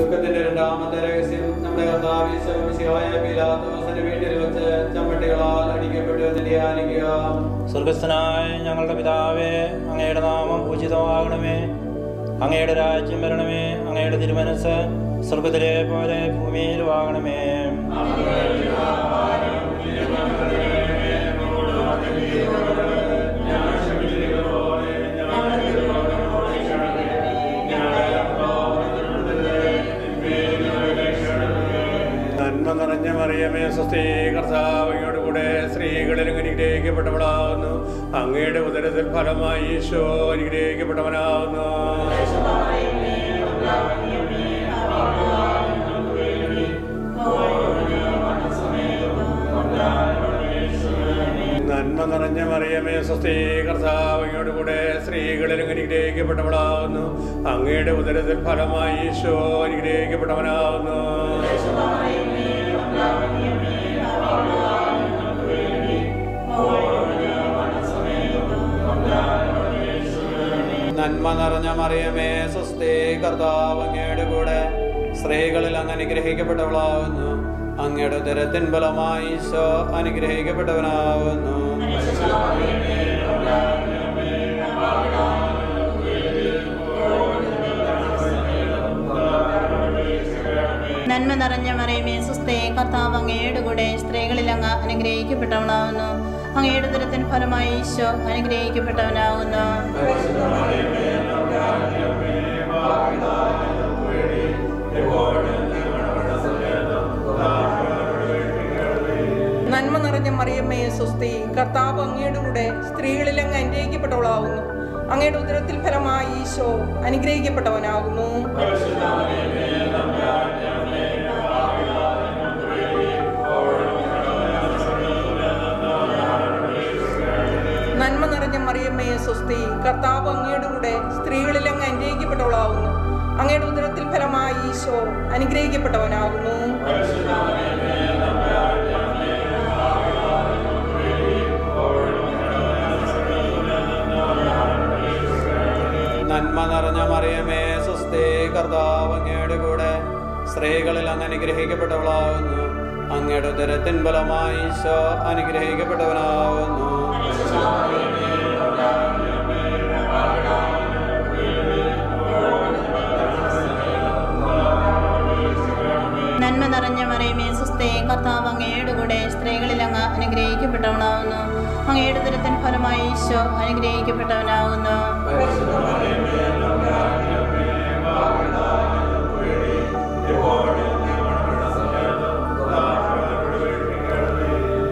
ദുഃഖത്തിന്റെ രണ്ടാമത്തെ രഹസ്യം നമ്മുടെ പീലാത്തോസിന്റെ വീട്ടിൽ വെച്ച് ചമ്മട്ടികളാൽ അടിക്കപ്പെട്ടു എന്ന് ധ്യാനിക്കുക. സ്വർഗസ്ഥനായ ഞങ്ങളുടെ പിതാവേ അങ്ങയുടെ നാമം പൂജിതമാകണമേ. അങ്ങയുടെ രാജ്യം വരണമേ. അങ്ങയുടെ തിരുമനസ് സ്വർഗത്തിലെ പോലെ ഭൂമിയിൽ ആകണമേ നന്മ മറിയമേ സ്വസ്തി കർത്താവയോട് കൂടെ സ്ത്രീകളിൽ അനുഗ്രഹിക്കപ്പെട്ടവളാകുന്നു അങ്ങയുടെ ഉദരത്തിൽ ഫലമായി ഈശോ അനുഗ്രഹിക്കപ്പെട്ടവനാകുന്നു നന്മ നിറഞ്ഞ മറിയമേ സ്വസ്തി കർത്താവയോട് കൂടെ സ്ത്രീകളിൽ അനുഗ്രഹിക്കപ്പെട്ടവളാകുന്നു അങ്ങയുടെ ഉദരത്തിൽ ഫലമായി ഈശോ അനുഗ്രഹിക്കപ്പെട്ടവനാവുന്നു. നന്മ നിറഞ്ഞ മറിയമേ സ്വസ്തേ കർത്താവ് കൂടെ സ്ത്രീകളിൽ അങ്ങ് അനുഗ്രഹിക്കപ്പെട്ടവളാകുന്നു അങ്ങയുടെ ഉദരത്തിൻ ഫലമായി ഈശോ അനുഗ്രഹിക്കപ്പെട്ടവനാകുന്നു നിറഞ്ഞ മറിയമേ സുസ്തേ കർത്താവ് അങ്ങയുടെ കൂടെ സ്ത്രീകളിൽ അങ്ങ് അനുഗ്രഹിക്കപ്പെട്ടവളാവുന്നു അങ്ങയുടെ ദുരത്തിന് ഫലമായി ഈശോ അനുഗ്രഹിക്കപ്പെട്ടവനാകുന്നു നന്മ നിറഞ്ഞ മറിയമ്മയെ സ്വസ്തി കർത്താവ് അങ്ങയുടെ കൂടെ സ്ത്രീകളിൽ അങ്ങ് അനുഗ്രഹിക്കപ്പെട്ടവളാകുന്നു അങ്ങയുടെ ഉദരത്തിൽ ഫലമായി ഈശോ അനുഗ്രഹിക്കപ്പെട്ടവനാകുന്നു നന്മ നിറഞ്ഞ മറിയമ്മയെ സ്വസ്തി. കർത്താവ് അങ്ങയുടെ കൂടെ സ്ത്രീകളിൽ അങ്ങ് അനുഗ്രഹിക്കപ്പെട്ടവളാകുന്നു അങ്ങയുടെ ഉദരത്തിൽ ഫലമായി ഈശോ അനുഗ്രഹിക്കപ്പെട്ടവനാകുന്നു. നന്മ നിറഞ്ഞ മറിയമേ സ്വസ്തി. കർത്താവ് അങ്ങയുടെ കൂടെ സ്ത്രീകളിൽ അങ്ങ് അനുഗ്രഹിക്കപ്പെട്ടവളാകുന്നു. അങ്ങയുടെ ഉദരത്തിൻ ഫലമായി ഈശോ അനുഗ്രഹിക്കപ്പെട്ടവനാകുന്നു. കർത്താവ് അങ്ങയുടെ കൂടെ സ്ത്രീകളിൽ അങ്ങ് അനുഗ്രഹിക്കപ്പെട്ടവനാവുന്നു. അങ്ങയുടെ ദുരത്തിന് ഫലമായി ഈശോ അനുഗ്രഹിക്കപ്പെട്ടവനാകുന്നു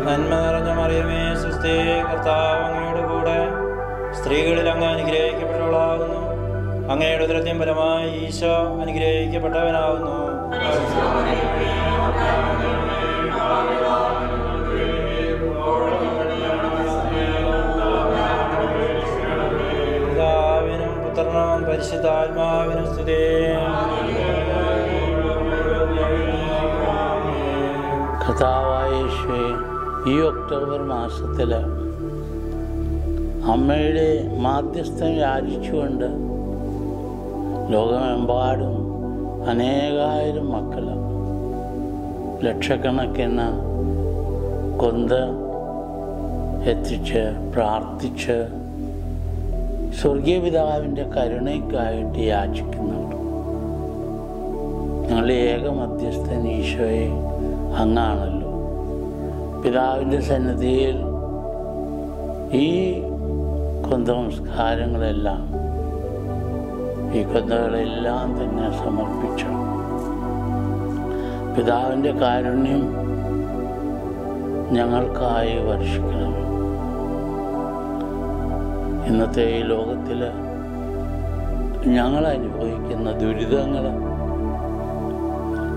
നന്മ നിറഞ്ഞ മറിയമേ സുസ്ഥേ കർത്താവ് അങ്ങയുടെ കൂടെ സ്ത്രീകളിൽ അങ്ങ് അനുഗ്രഹിക്കപ്പെട്ടവളാകുന്നു. അങ്ങയുടെ ദുരത്യം പരമായി ഈശോ അനുഗ്രഹിക്കപ്പെട്ടവനാകുന്നു. യേശുവെ ഈ ഒക്ടോബർ മാസത്തിൽ അമ്മയുടെ മാധ്യസ്ഥം യാചിച്ചുകൊണ്ട് ലോകമെമ്പാടും അനേകായിരം മക്കൾ ലക്ഷക്കണക്കിന് കൊന്ത് എത്തിച്ച് പ്രാർത്ഥിച്ച് സ്വർഗീയ പിതാവിന്റെ കരുണയ്ക്കായിട്ട് യാചിക്കുന്നുണ്ട്. ഞങ്ങളുടെ ഏക മധ്യസ്ഥൻ ഈശോയെ അങ്ങാണല്ലോ. പിതാവിന്റെ സന്നിധിയിൽ ഈ കൊന്തനമസ്കാരങ്ങളെല്ലാം ഈ കുന്തകളെല്ലാം തന്നെ സമർപ്പിച്ചു. പിതാവിന്റെ കാരുണ്യം ഞങ്ങൾക്കായി വർഷിക്കണം. ഇന്നത്തെ ഈ ലോകത്തിൽ ഞങ്ങൾ അനുഭവിക്കുന്ന ദുരിതങ്ങൾ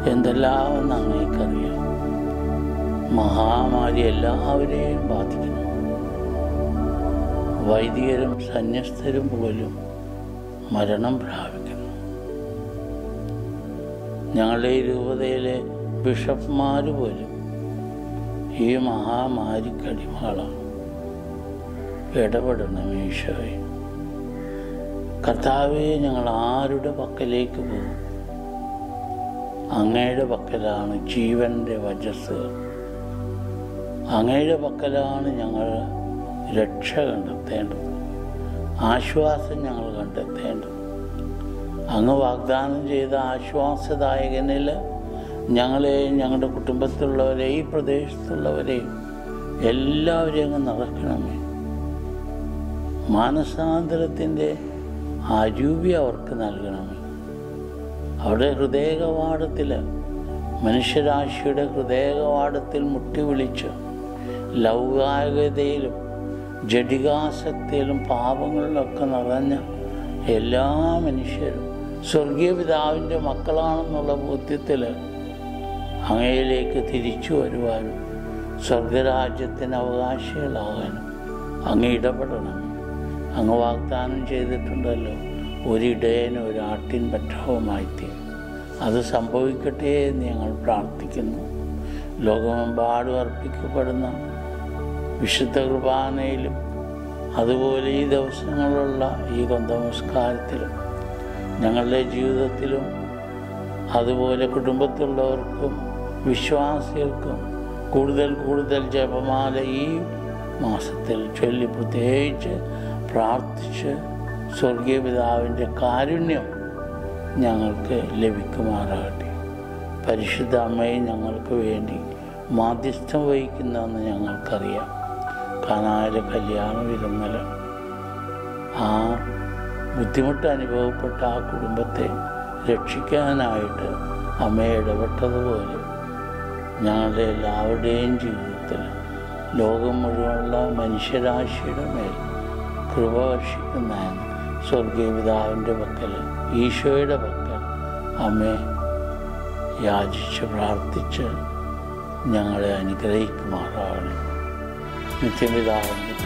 എന്തെല്ലാമെന്ന് അങ്ങേക്കറിയാം. മഹാമാരി എല്ലാവരെയും ബാധിക്കുന്നു. വൈദികരും സന്യസ്തരും പോലും മരണം പ്രാപിക്കുന്നു. ഞങ്ങളുടെ രൂപതയിലെ ബിഷപ്പ്മാർ പോലും ഈ മഹാമാരിക്കടിമകളാണ് ഇടപെടണം ഈശോയെ. കർത്താവെ ഞങ്ങൾ ആരുടെ പക്കലേക്ക് പോകും? അങ്ങയുടെ പക്കലാണ് ജീവന്റെ വജസ് അങ്ങയുടെ പക്കലാണ് ഞങ്ങൾ രക്ഷ കണ്ടെത്തേണ്ടത്. ആശ്വാസം ഞങ്ങൾ കണ്ടെത്തേണ്ടത്. അങ്ങ് വാഗ്ദാനം ചെയ്ത ആശ്വാസദായകനിൽ ഞങ്ങളെയും ഞങ്ങളുടെ കുടുംബത്തിലുള്ളവരെയും ഈ പ്രദേശത്തുള്ളവരെയും എല്ലാവരെയും അങ്ങ് നടക്കണമേ മാനസാന്തരത്തിന്റെ അരൂപി അവർക്ക് നൽകണമേ. അവിടെ ഹൃദയകവാടത്തിൽ മനുഷ്യരാശിയുടെ ഹൃദയകവാടത്തിൽ മുട്ടി വിളിച്ച് ലൗകാരികതയിലും ജഡികാസക്തിയിലും പാപങ്ങളിലൊക്കെ നിറഞ്ഞ എല്ലാ മനുഷ്യരും സ്വർഗീയ പിതാവിന്റെ മക്കളാണെന്നുള്ള ബോധ്യത്തിൽ അങ്ങയിലേക്ക് തിരിച്ചു വരുവാനും സ്വർഗരാജ്യത്തിന് അവകാശികളാകാനും അങ്ങ് ഇടപെടണം. അങ്ങ് വാഗ്ദാനം ചെയ്തിട്ടുണ്ടല്ലോ. ഒരിടയന് ഒരാട്ടിൻ ആട്ടിൻ പറ്റവുമായി തീരും അത് സംഭവിക്കട്ടെ എന്ന് ഞങ്ങൾ പ്രാർത്ഥിക്കുന്നു. ലോകമെമ്പാടും അർപ്പിക്കപ്പെടുന്ന വിശുദ്ധ കുർബാനയിലും അതുപോലെ ഈ ദിവസങ്ങളുള്ള ഈ നമസ്കാരത്തിലും ഞങ്ങളുടെ ജീവിതത്തിലും അതുപോലെ കുടുംബത്തിലുള്ളവർക്കും വിശ്വാസികൾക്കും കൂടുതൽ കൂടുതൽ ജപമാല ഈ മാസത്തിൽ ചൊല്ലി പ്രത്യേകിച്ച് പ്രാർത്ഥിച്ച് സ്വർഗീയ പിതാവിന്റെ കാരുണ്യം ഞങ്ങൾക്ക് ലഭിക്കുമാറാകട്ടെ. പരിശുദ്ധ അമ്മയെ ഞങ്ങൾക്ക് വേണ്ടി മാധ്യസ്ഥം വഹിക്കുന്നതെന്ന് ഞങ്ങൾക്കറിയാം. കാനായിലെ കല്യാണ വിരുന്നൽ ആ ബുദ്ധിമുട്ട് അനുഭവപ്പെട്ട ആ കുടുംബത്തെ രക്ഷിക്കാനായിട്ട് അമ്മ ഇടപെട്ടതുപോലെ ഞങ്ങളുടെ എല്ലാവരുടെയും ജീവിതത്തിൽ ലോകം മുഴുവനുള്ള മനുഷ്യരാശിയുടെ മേൽ കൃപ വർഷിക്കുന്ന സ്വർഗീയ പിതാവിന്റെ പക്കൽ ഈശോയുടെ പക്കൽ അമ്മയെ യാചിച്ച് പ്രാർത്ഥിച്ച് ഞങ്ങളെ അനുഗ്രഹിക്കുമാറാകണം നിത്യപിതാവിൻ്റെ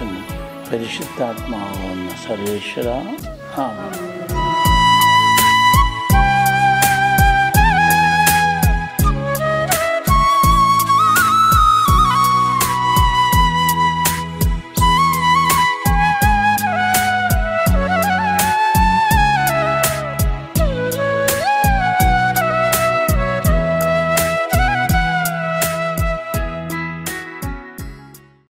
പരിശുദ്ധാത്മാവുന്ന സർവേശ്വര ആമേൻ